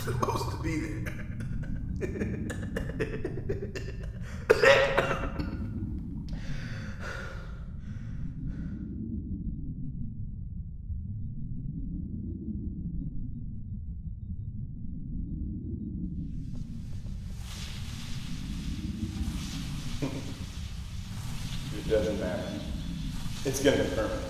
Supposed to be there. doesn't matter. It's gonna be permanent.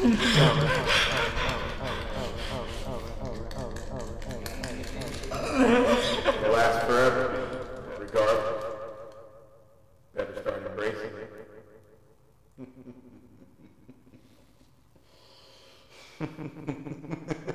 It lasts forever, regardless. Better start.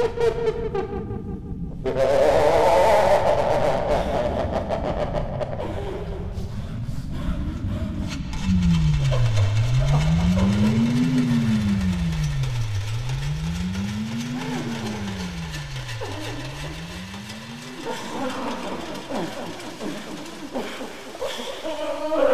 Oh,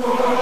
Whoa!